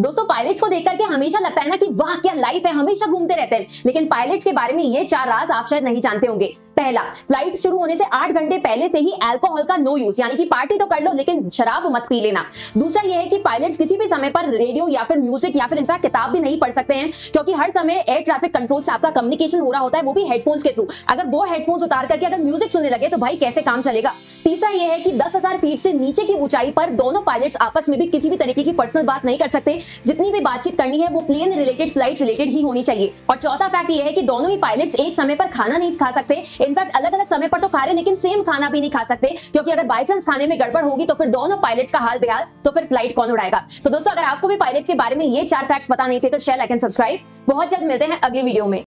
दोस्तों पायलट्स को देख करके हमेशा लगता है ना कि वाह, क्या लाइफ है, हमेशा घूमते रहते हैं। लेकिन पायलट्स के बारे में ये चार राज आप शायद नहीं जानते होंगे। पहला फ़्लाइट शुरू होने से आठ घंटे पहले से ही अल्कोहल का नो यूज़ यानी कि पार्टी तो कर लो, लेकिन शराब मत पी लेना। दूसरा यह है कि पायलट्स किसी भी समय पर रेडियो या फिर म्यूज़िक या फिर इनफैक्ट किताब भी नहीं पढ़ सकते हैं, क्योंकि हर समय एयर ट्रैफ़िक कंट्रोल से आपका कम्युनिकेशन हो रहा होता है, वो भी हेडफोन्स के थ्रू अगर वो हेडफोन्स उतार करके अगर म्यूज़िक सुनने लगे तो भाई कैसे काम चलेगा? तीसरा यह है कि दस फीट से नीचे की ऊंचाई पर दोनों पायलट्स आपस में भी किसी भी तरीके की पर्सनल बात नहीं कर सकते। जितनी भी बातचीत करनी है, वो प्लेन रिलेटेड फ़्लाइट रिलेटेड ही होनी चाहिए। और चौथा फैक्ट यह है कि दोनों ही पायलट्स एक समय पर खाना नहीं खा सकते इनफैक्ट अलग अलग समय पर तो खा रहे लेकिन सेम खाना भी नहीं खा सकते, क्योंकि अगर बाई चांस खाने में गड़बड़ होगी तो फिर दोनों पायलट का हाल बेहाल तो फिर फ़्लाइट कौन उड़ाएगा? तो दोस्तों, अगर आपको भी पायलट के बारे में ये चार फैक्ट्स पता नहीं थे तो शेयर लाइक एंड सब्सक्राइब बहुत जल्द मिलते हैं अगली वीडियो में।